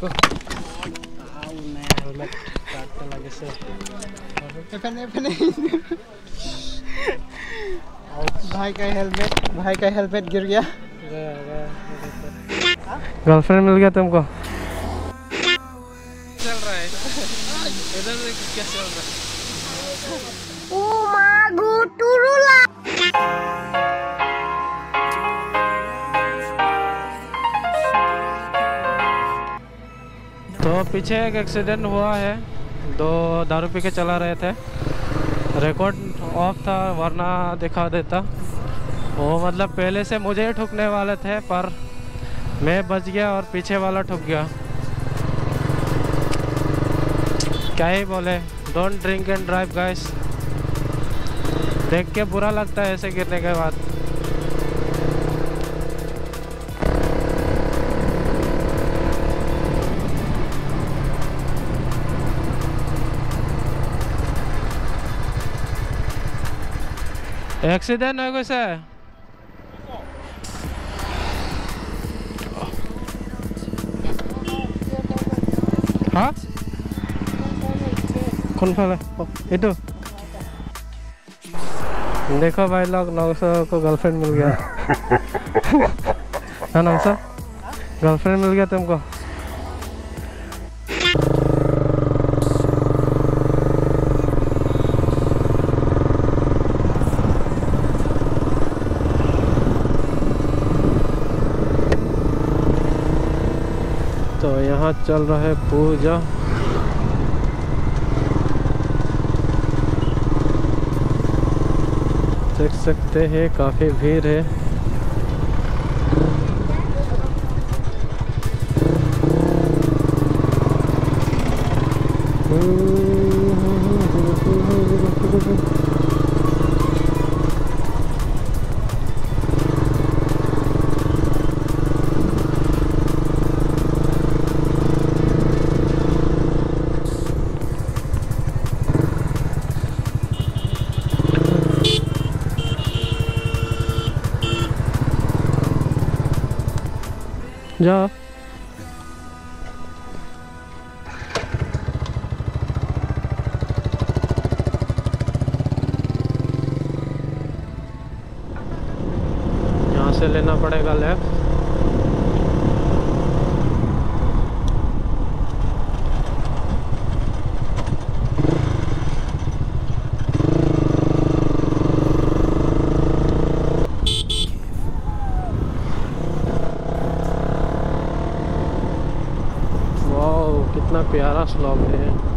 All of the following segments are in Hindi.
देखो। आओ नया हेलमेट काटने लगे से एफएन एफएन भाई का हेलमेट भाई का हेलमेट गिर गया गर्लफ्रेंड मिल गया तुमको। चल रहा है। इधर क्या चल रहा है। तो पीछे एक एक्सीडेंट हुआ है। दो दारू पी के चला रहे थे। रिकॉर्ड ऑफ़ था, वरना दिखा देता। वो मतलब पहले से मुझे ही ठुकने वाले थे, पर मैं बच गया और पीछे वाला ठुक गया। क्या ही बोले। Don't drink and drive guys देख के बुरा लगता है ऐसे गिरने के बाद। एक्सीडेंट हो गया सर। हाँ? कौन फल है? इधर। देखो भाई लोग नौसो को गर्लफ्रेंड मिल गया। हाँ नौसो गर्लफ्रेंड मिल गया तुमको। यहाँ चल रहा है पूजा। देख सकते हैं काफ़ी भीड़ है। जाओ। यहाँ से लेना पड़ेगा लेफ़्ट कितना प्यारा स्लॉप है।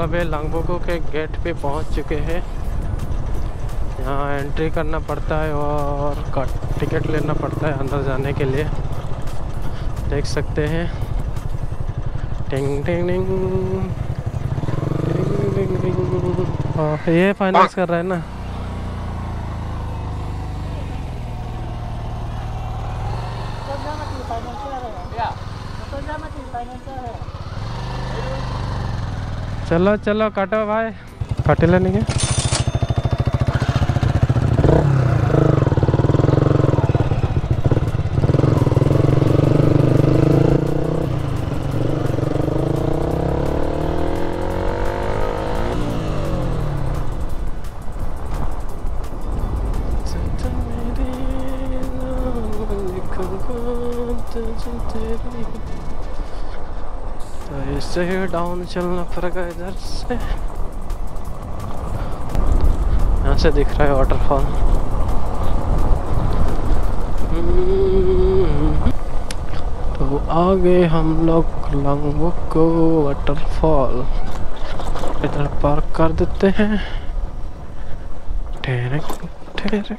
लोग लांगबोको के गेट पे पहुँच चुके हैं। यहाँ एंट्री करना पड़ता है और टिकट लेना पड़ता है अंदर जाने के लिए। देख सकते हैं। टिंग टिंग टिंग टिंग टिंग टिंग हाँ, ये फाइनेंस कर रहा है ना? चलो चलो काटो भाई। काटे लेने के। डाउन चलना पड़ेगा इधर से। यहाँ से दिख रहा है वाटरफॉल तो आगे हम लोग लंगबुक वाटरफॉल इधर पार्क कर देते हैं। ठहरें ठहरें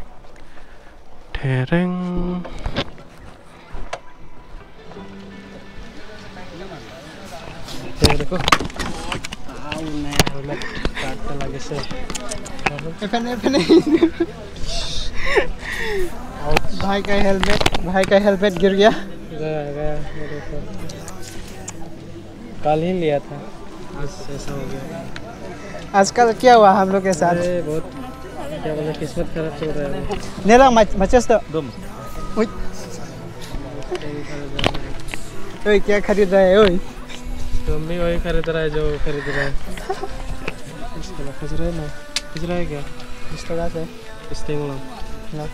ठहरें देखो भाई का हेलमेट भाई का हेलमेट गिर गया कल ही लिया था आज ऐसा हो गया आजकल क्या हुआ हम लोग के साथ बहुत क्या बोले किस्मत खराब चल रहा है नेला मचेस तो दम ओए क्या खरीद रहे हो ओए तो तुम भी वही खरीद रहे जो खरीद रहे खजरे ना? खजरे है क्या? किस तरह से स्टिंगला ना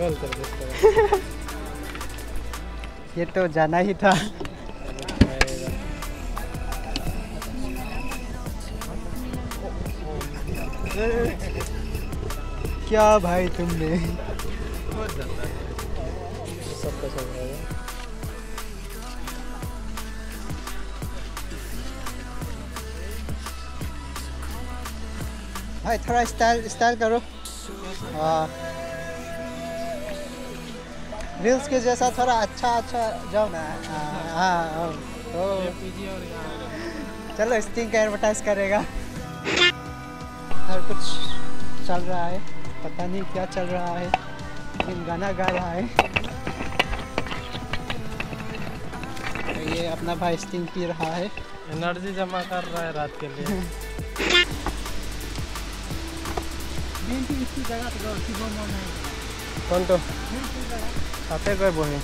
कर ये तो जाना ही था। क्या भाई तुमने? सब भाई थोड़ा स्टाइल स्टाइल करो। हाँ। रील्स के जैसा थोड़ा अच्छा अच्छा जाओ ना। हाँ हाँ हाँ, तो चलो स्टिंग का एडवर्टाइज करेगा। और कुछ चल रहा है। पता नहीं क्या चल रहा है। लेकिन गाना गा रहा है। तो ये अपना भाई स्टिंग पी रहा है। एनर्जी जमा कर रहा है रात के लिए। কোনটো তাতে গৈ বহিম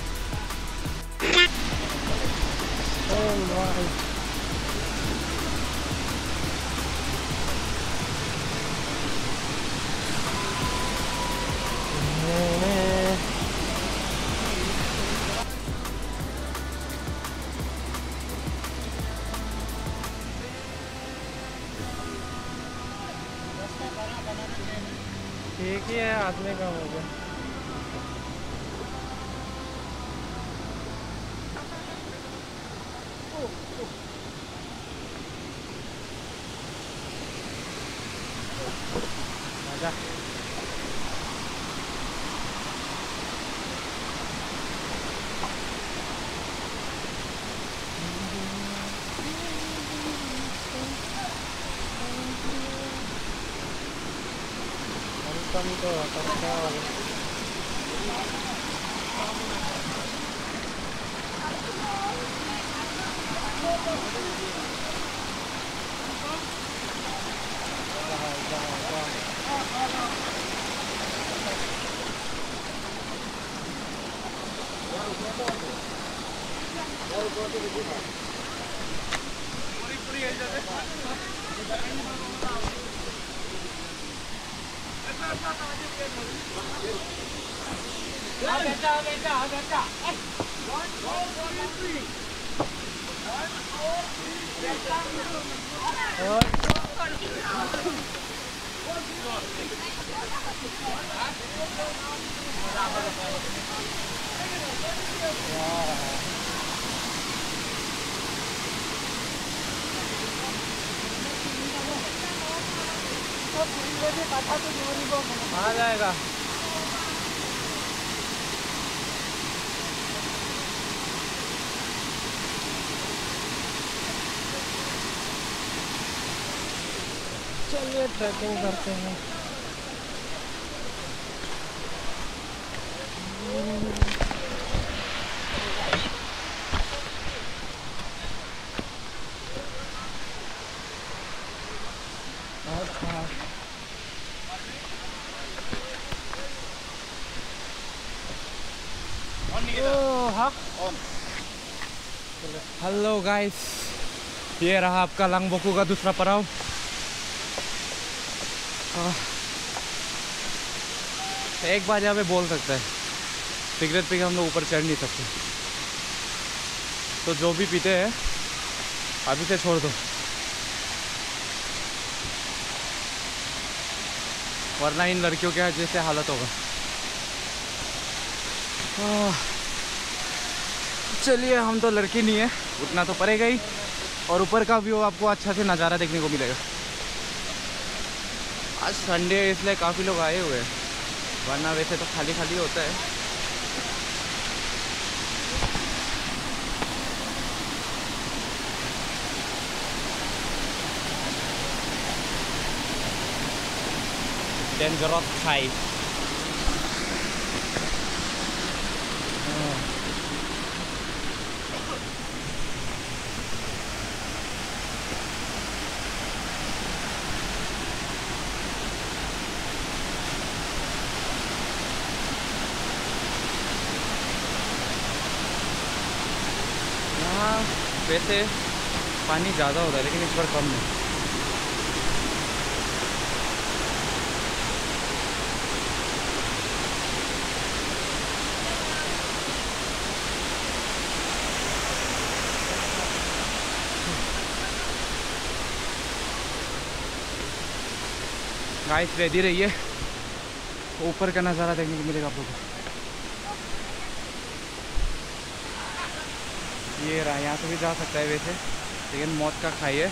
だ本当にどう分かっ वाटरफॉल आ जाएगा। चलिए ट्रैकिंग करते हैं। हेलो गाइस ये रहा आपका लंगबोकू का दूसरा पड़ाव एक बार यहाँ पे बोल सकता है। सिगरेट पी के हम लोग ऊपर चढ़ नहीं सकते। तो जो भी पीते हैं, अभी से छोड़ दो। वरना इन लड़कियों के जैसे हालत होगा। चलिए, हम तो लड़की नहीं है। उतना तो पड़ेगा ही। और ऊपर का व्यू आपको अच्छा से नज़ारा देखने को मिलेगा। आज संडे इसलिए काफ़ी लोग आए हुए हैं। वरना वैसे तो खाली खाली होता है। डेंजरस खाई यहाँ वैसे पानी ज़्यादा होता है, लेकिन इस बार कम है गाइस रेडी रहिए। ऊपर का नज़ारा देखने को मिलेगा आप लोगों को। ये रहा यहाँ से भी जा सकता है वैसे लेकिन मौत का खाइए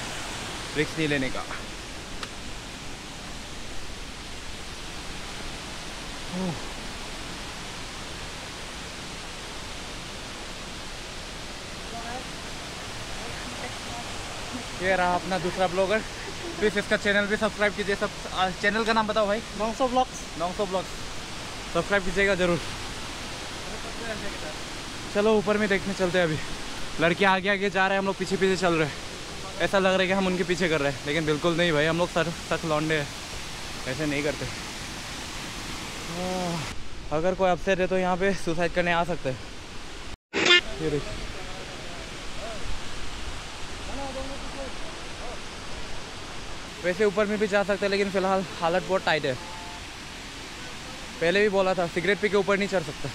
रिक्स नहीं लेने का। ये रहा अपना दूसरा ब्लॉगर। प्लीज़ इसका चैनल भी सब्सक्राइब कीजिए। सब चैनल का नाम बताओ भाई। नौ ब्लॉक्स नौ सौ ब्लॉग सब्सक्राइब कीजिएगा ज़रूर। चलो ऊपर में देखने चलते हैं अभी। लड़के आगे आगे जा रहे हैं, हम लोग पीछे पीछे चल रहे हैं। ऐसा लग रहा है कि हम उनके पीछे कर रहे हैं, लेकिन बिल्कुल नहीं भाई, हम लोग सर सख लौंडे हैं। ऐसे नहीं करते। अगर कोई अपसेट है तो यहाँ पे सुसाइड करने आ सकते हैं। वैसे ऊपर में भी जा सकते हैं, लेकिन फ़िलहाल हालत बहुत टाइट है। पहले भी बोला था, सिगरेट पी के ऊपर नहीं चढ़ सकता।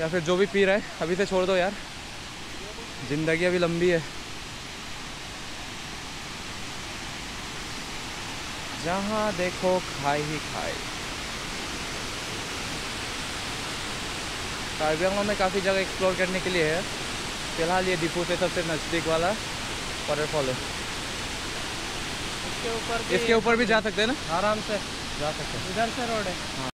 या फिर जो भी पी रहा है, अभी से छोड़ दो यार। ज़िंदगी अभी लंबी है। जहाँ देखो खाई ही खाई। कार्बी में काफ़ी जगह एक्सप्लोर करने के लिए है। फ़िलहाल ये डिपो से सबसे नज़दीक वाला वाटरफॉल है। इसके ऊपर इसके ऊपर भी जा सकते हैं ना? आराम से। जा सकते हैं। इधर से रोड है।